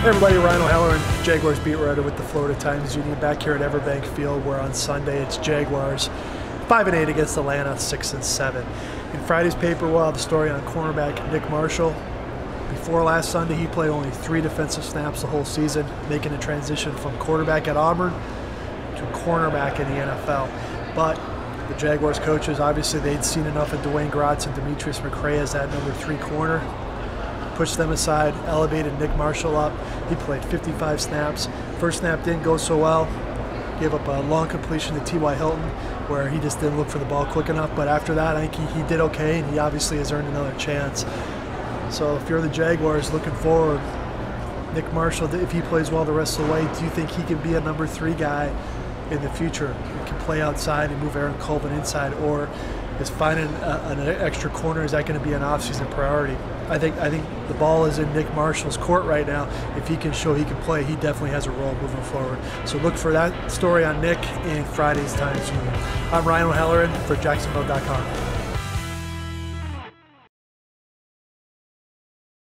Hey everybody, Ryan O'Halloran, Jaguars beat writer with the Florida Times Union back here at Everbank Field where on Sunday it's Jaguars 5 and 8 against Atlanta 6 and 7. In Friday's paper we'll have a story on cornerback Nick Marshall. Before last Sunday he played only 3 defensive snaps the whole season, making a transition from quarterback at Auburn to cornerback in the NFL. But the Jaguars coaches obviously they'd seen enough of Dwayne Gratz and Demetrius McCray as that number 3 corner pushed them aside, elevated Nick Marshall up. He played 55 snaps. First snap didn't go so well. Gave up a long completion to T.Y. Hilton where he just didn't look for the ball quick enough. But after that, I think he, he did okay, and he obviously has earned another chance. So if you're the Jaguars looking forward, Nick Marshall, if he plays well the rest of the way, do you think he can be a number three guy in the future? He can play outside and move Aaron Colvin inside, or is finding a, an extra corner is that going to be an offseason priority? I think I think the ball is in Nick Marshall's court right now. If he can show he can play, he definitely has a role moving forward. So look for that story on Nick in Friday's Times Union. I'm Ryan O'Halloran for Jacksonville.com.